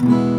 Mm-hmm.